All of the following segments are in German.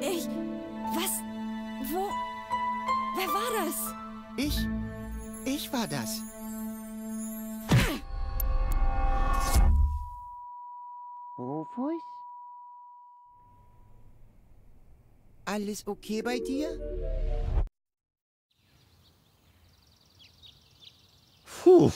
Ich. Was? Wo? Wer war das? Ich? Ich war das. Rufus? Alles okay bei dir? Puh.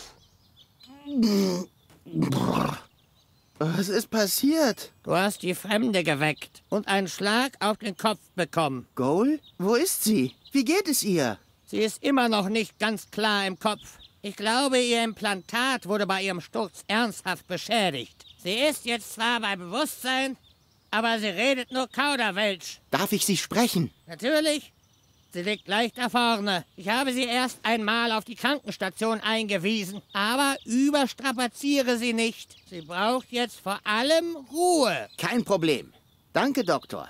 Was ist passiert? Du hast die Fremde geweckt und einen Schlag auf den Kopf bekommen. Goal? Wo ist sie? Wie geht es ihr? Sie ist immer noch nicht ganz klar im Kopf. Ich glaube, ihr Implantat wurde bei ihrem Sturz ernsthaft beschädigt. Sie ist jetzt zwar bei Bewusstsein, aber sie redet nur Kauderwelsch. Darf ich Sie sprechen? Natürlich. Sie liegt gleich da vorne. Ich habe sie erst einmal auf die Krankenstation eingewiesen, aber überstrapaziere sie nicht. Sie braucht jetzt vor allem Ruhe. Kein Problem. Danke, Doktor.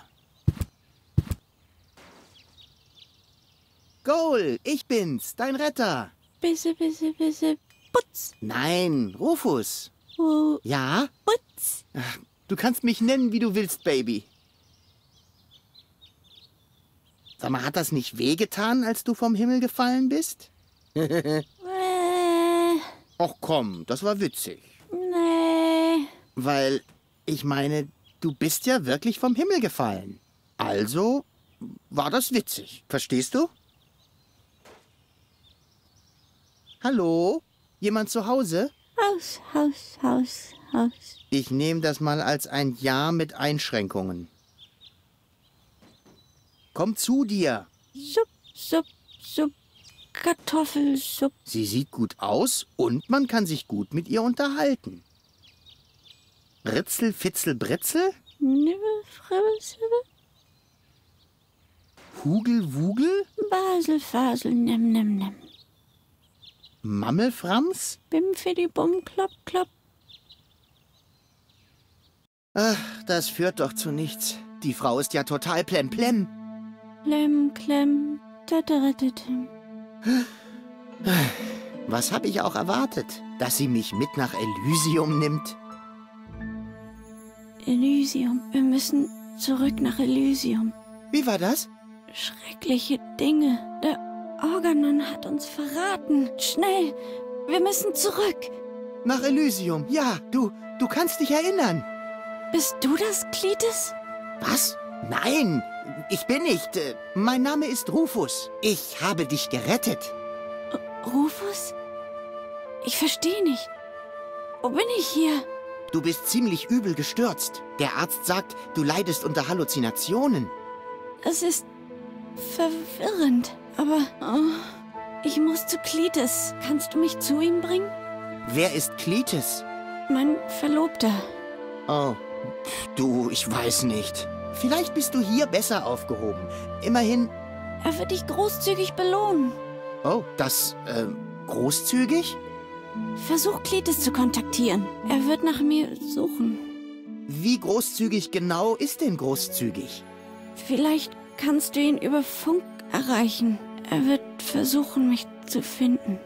Goal, ich bin's, dein Retter. Bisse, bisse, bisse. Putz. Nein, Rufus. Uh, Ja? putz. Du kannst mich nennen, wie du willst, Baby. Sag mal, hat das nicht wehgetan, als du vom Himmel gefallen bist? Äh, Och komm, das war witzig. nee. Weil, ich meine, du bist ja wirklich vom Himmel gefallen. Also war das witzig. Verstehst du? Hallo? Jemand zu Hause? Haus, Haus, Haus, Haus. Ich nehme das mal als ein Ja mit Einschränkungen. Komm zu dir. Supp, Supp, Supp. Kartoffelsupp. Sie sieht gut aus und man kann sich gut mit ihr unterhalten. Ritzel, Fitzel, Britzel? Nibbel, Fribbel, Sibbel. Hugel, Wugel? Basel, Fasel, Nem, Nem, Nem. Mammelframs? Bim, Fidi, Bum, Klopp, Klopp. Ach, das führt doch zu nichts. Die Frau ist ja total plemplem. Lem, Klemm, Tatteretetem. Was hab ich auch erwartet? Dass sie mich mit nach Elysium nimmt? Elysium. Wir müssen zurück nach Elysium. Wie war das? Schreckliche Dinge. Der Organon hat uns verraten. Schnell. Wir müssen zurück. Nach Elysium. Ja, du, du kannst dich erinnern. Bist du das, Klitis? Was? Nein, ich bin nicht. Äh, Mein Name ist Rufus. Ich habe dich gerettet. Rufus? Ich verstehe nicht. Wo bin ich hier? Du bist ziemlich übel gestürzt. Der Arzt sagt, du leidest unter Halluzinationen. Das ist verwirrend. Aber oh, ich muss zu Klitis. Kannst du mich zu ihm bringen? Wer ist Klitis? Mein Verlobter. Oh, du, ich weiß nicht. Vielleicht bist du hier besser aufgehoben. Immerhin, Er wird dich großzügig belohnen. oh, das, äh, großzügig? Versuch Klitis zu kontaktieren. Er wird nach mir suchen. Wie großzügig genau ist denn großzügig? Vielleicht kannst du ihn über Funk erreichen. Er wird versuchen, mich zu finden.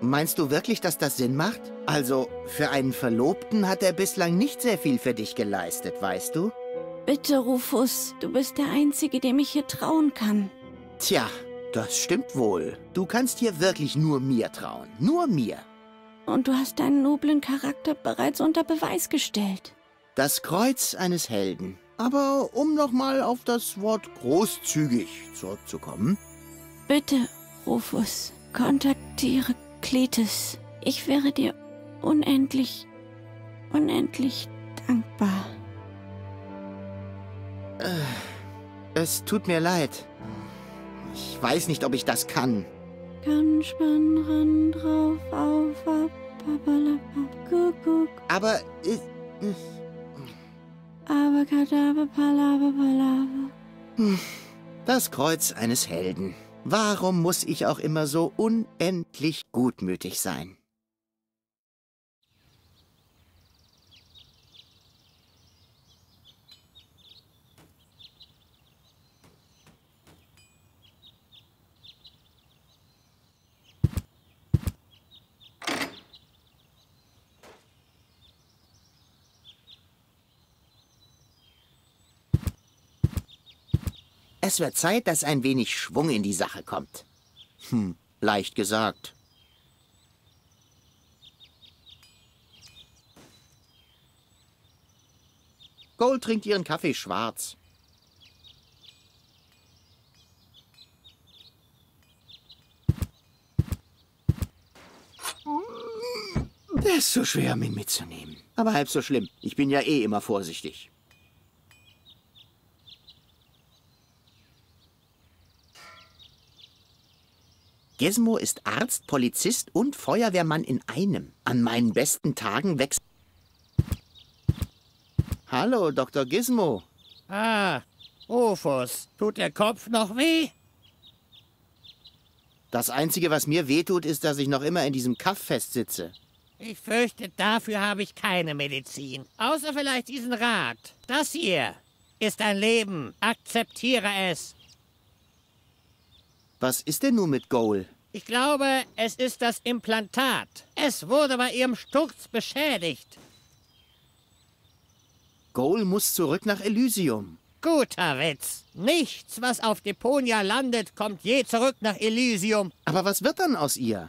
Meinst du wirklich, dass das Sinn macht? Also, für einen Verlobten hat er bislang nicht sehr viel für dich geleistet, weißt du? Bitte, Rufus, du bist der Einzige, dem ich hier trauen kann. Tja, das stimmt wohl. Du kannst hier wirklich nur mir trauen. Nur mir. Und du hast deinen noblen Charakter bereits unter Beweis gestellt. Das Kreuz eines Helden. Aber um nochmal auf das Wort großzügig zurückzukommen. Bitte, Rufus, kontaktiere Kletis. Ich wäre dir unendlich, unendlich dankbar. Es tut mir leid. Ich weiß nicht, ob ich das kann. Ganz spann ran drauf auf ab, papalapap, kuckuck, Aber äh, äh, abakadabra, palabra, palabra. das Kreuz eines Helden. Warum muss ich auch immer so unendlich gutmütig sein? Es wird Zeit, dass ein wenig Schwung in die Sache kommt. Hm, leicht gesagt. Gold trinkt ihren Kaffee schwarz. Der ist so schwer, um ihn mitzunehmen. Aber halb so schlimm. Ich bin ja eh immer vorsichtig. Gizmo ist Arzt, Polizist und Feuerwehrmann in einem. An meinen besten Tagen wächst... Hallo, Dr. Gizmo. Ah, Rufus, tut der Kopf noch weh? Das Einzige, was mir wehtut, ist, dass ich noch immer in diesem Kaff festsitze. Ich fürchte, dafür habe ich keine Medizin. Außer vielleicht diesen Rat. Das hier ist ein Leben. Akzeptiere es. Was ist denn nun mit Goal? Ich glaube, es ist das Implantat. Es wurde bei ihrem Sturz beschädigt. Goal muss zurück nach Elysium. Guter Witz. Nichts, was auf Deponia landet, kommt je zurück nach Elysium. Aber was wird dann aus ihr?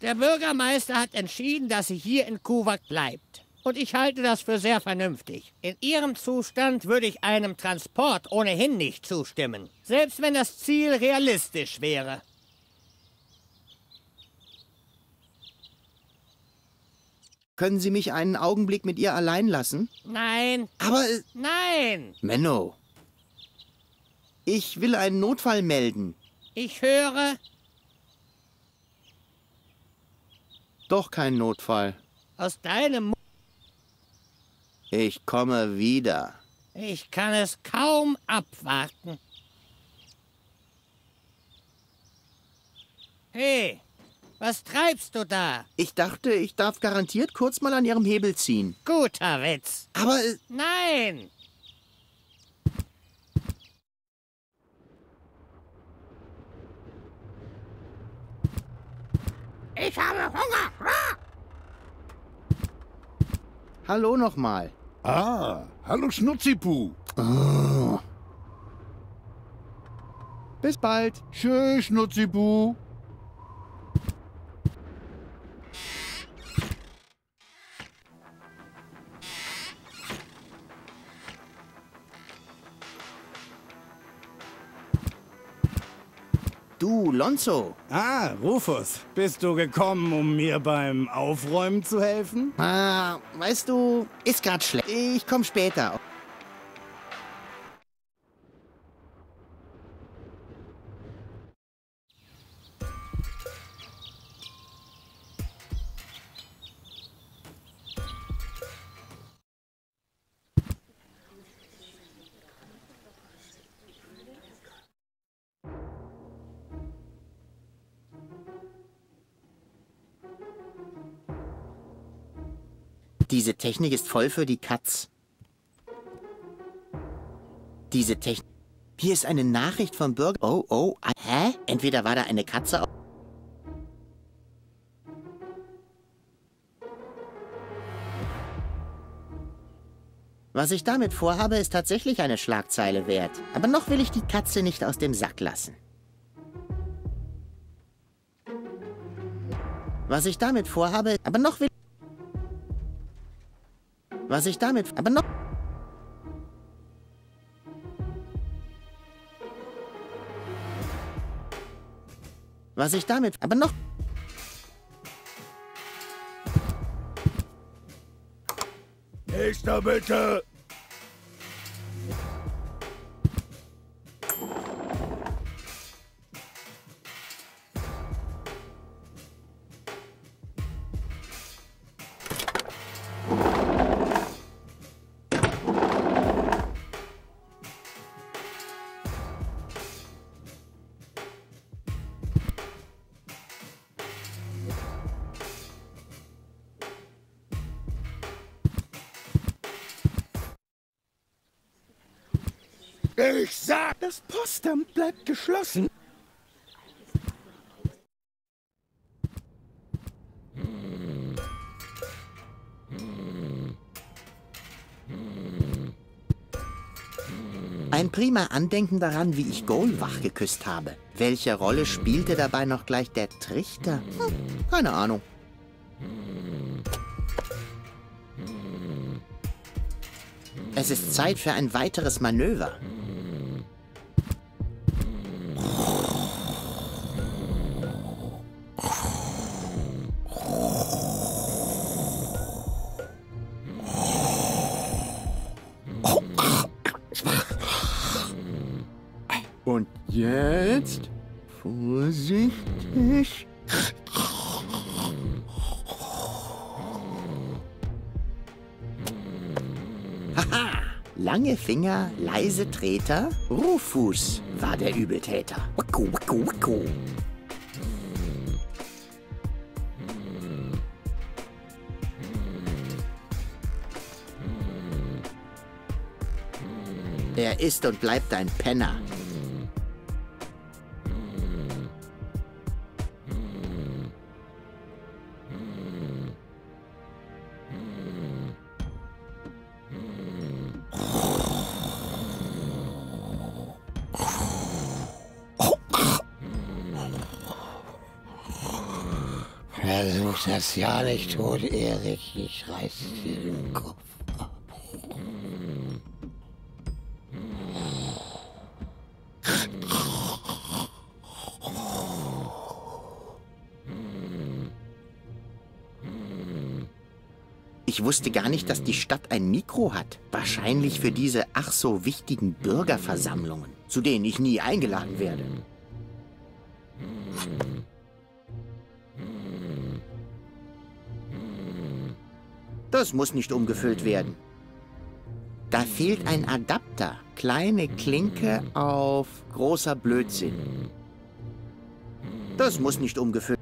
Der Bürgermeister hat entschieden, dass sie hier in Kuwak bleibt. Und ich halte das für sehr vernünftig. In ihrem Zustand würde ich einem Transport ohnehin nicht zustimmen. Selbst wenn das Ziel realistisch wäre. Können Sie mich einen Augenblick mit ihr allein lassen? Nein, Aber, äh, nein. Menno. Ich will einen Notfall melden. Ich höre, Doch kein Notfall. aus deinem Mund. Ich komme wieder. Ich kann es kaum abwarten. Hey, was treibst du da? Ich dachte, ich darf garantiert kurz mal an Ihrem Hebel ziehen. Guter Witz. Aber, äh, Nein! Ich habe Hunger. hallo nochmal. Ah, hallo Schnutzipu. Bis bald. Tschüss, Schnutzipu. Du, Lonzo. Ah, Rufus, bist du gekommen, um mir beim Aufräumen zu helfen? Ah, weißt du, ist grad schlecht. Ich komm später. Diese Technik ist voll für die Katz. Diese Technik. Hier ist eine Nachricht vom Bürger. Oh, oh, ah, hä? Entweder war da eine Katze. Was ich damit vorhabe, ist tatsächlich eine Schlagzeile wert. Aber noch will ich die Katze nicht aus dem Sack lassen. Was ich damit vorhabe, aber noch will was ich damit. Aber noch. Was ich damit. Aber noch. Nächster bitte. Ich sag, das Postamt bleibt geschlossen. Ein prima Andenken daran, wie ich Goal wach geküsst habe. Welche Rolle spielte dabei noch gleich der Trichter? Hm, keine Ahnung. Es ist Zeit für ein weiteres Manöver. Jetzt vorsichtig. Haha! Lange Finger, leise Treter, Rufus war der Übeltäter. Wacko, wacko, wacko. Er ist und bleibt ein Penner. Das ja nicht tot, Erich. Ich reiß dir den Kopf ab. Ich wusste gar nicht, dass die Stadt ein Mikro hat. Wahrscheinlich für diese ach so wichtigen Bürgerversammlungen, zu denen ich nie eingeladen werde. Das muss nicht umgefüllt werden. Da fehlt ein Adapter. Kleine Klinke auf großer Blödsinn. Das muss nicht umgefüllt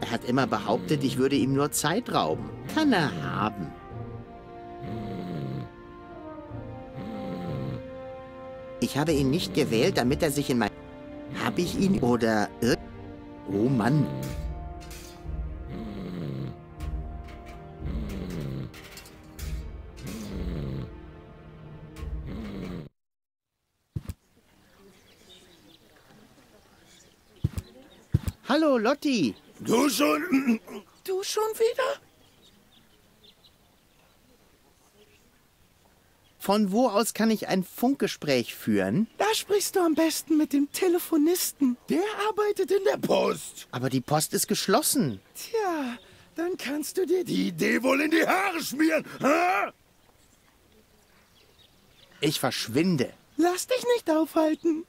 Er hat immer behauptet, ich würde ihm nur Zeit rauben. Kann er haben. Ich habe ihn nicht gewählt, damit er sich in mein... Habe ich ihn oder... Oh Mann. Hallo, Lotti. Du schon? Du schon wieder? Von wo aus kann ich ein Funkgespräch führen? Da sprichst du am besten mit dem Telefonisten. Der arbeitet in der Post. Aber die Post ist geschlossen. Tja, dann kannst du dir die... Idee wohl in die Haare schmieren. Ha? Ich verschwinde. Lass dich nicht aufhalten.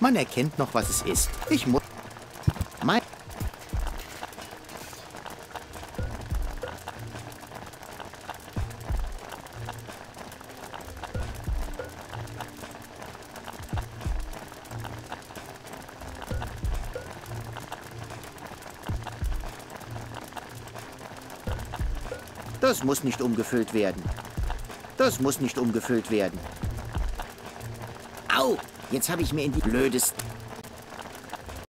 Man erkennt noch, was es ist. Ich muss... Mein... Das muss nicht umgefüllt werden. Das muss nicht umgefüllt werden. Jetzt habe ich mir in die blödesten...